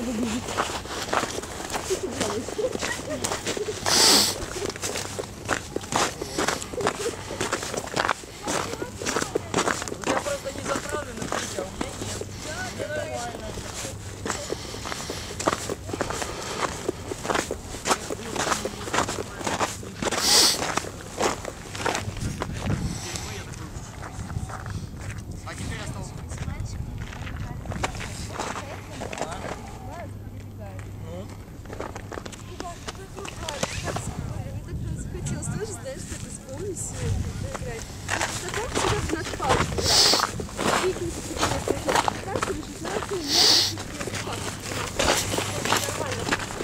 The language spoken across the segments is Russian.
Tudo bonito.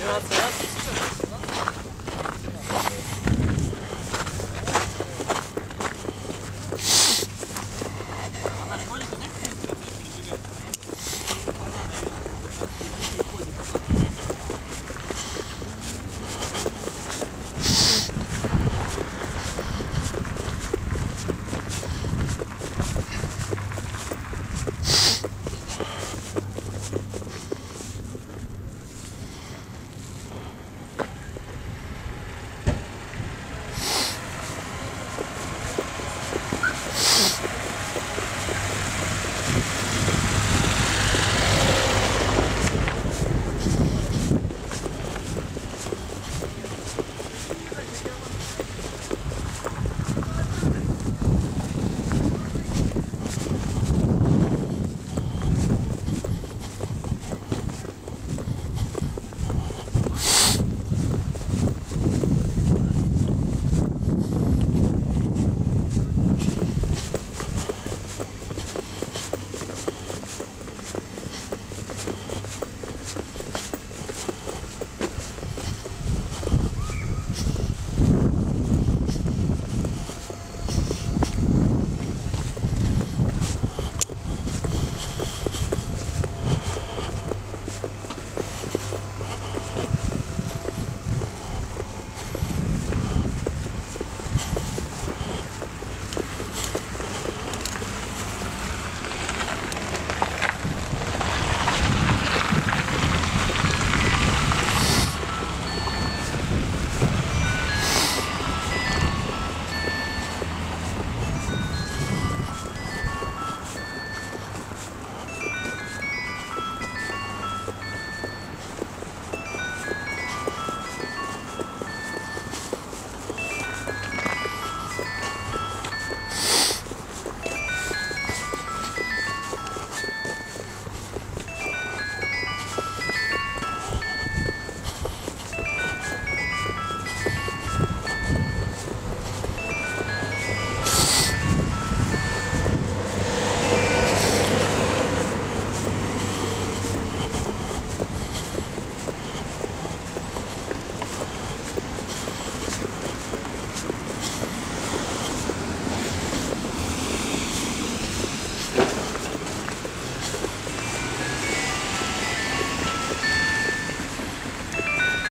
12 раз.